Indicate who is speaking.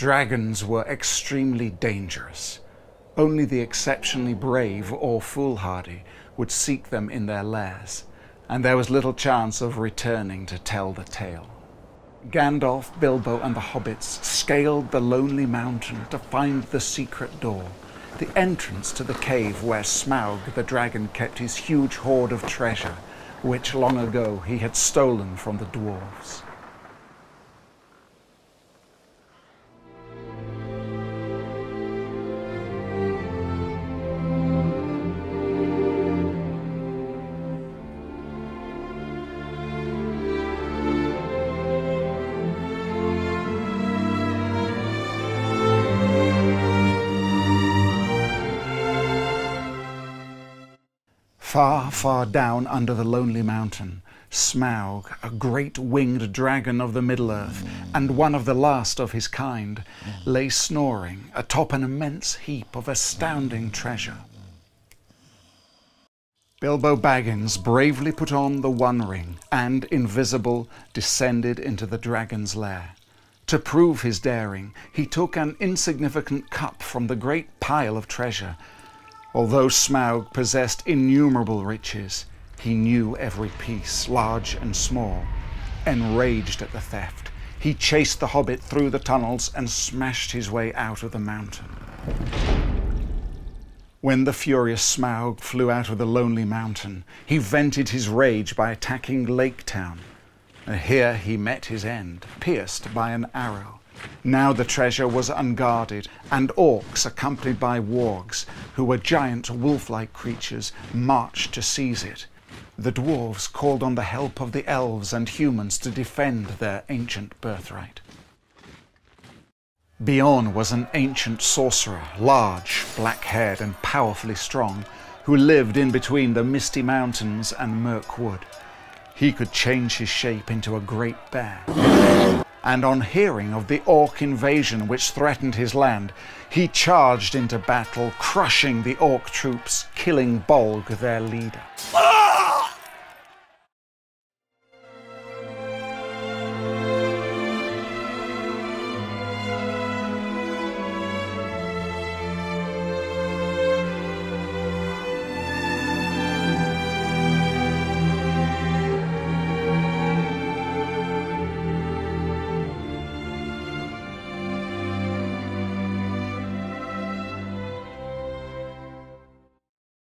Speaker 1: Dragons were extremely dangerous. Only the exceptionally brave or foolhardy would seek them in their lairs, and there was little chance of returning to tell the tale. Gandalf, Bilbo, and the hobbits scaled the lonely mountain to find the secret door, the entrance to the cave where Smaug the dragon kept his huge hoard of treasure, which long ago he had stolen from the dwarves. Far, far down under the lonely mountain, Smaug, a great winged dragon of the Middle-earth, and one of the last of his kind, lay snoring atop an immense heap of astounding treasure. Bilbo Baggins bravely put on the One Ring and, invisible, descended into the dragon's lair. To prove his daring, he took an insignificant cup from the great pile of treasure Although Smaug possessed innumerable riches, he knew every piece, large and small. Enraged at the theft, he chased the hobbit through the tunnels and smashed his way out of the mountain. When the furious Smaug flew out of the lonely mountain, he vented his rage by attacking Lake Town. And here he met his end, pierced by an arrow. Now the treasure was unguarded, and orcs, accompanied by wargs, who were giant wolf-like creatures, marched to seize it. The dwarves called on the help of the elves and humans to defend their ancient birthright. Beorn was an ancient sorcerer, large, black-haired and powerfully strong, who lived in between the Misty Mountains and Mirkwood. He could change his shape into a great bear and on hearing of the Orc invasion which threatened his land, he charged into battle, crushing the Orc troops, killing Bolg, their leader.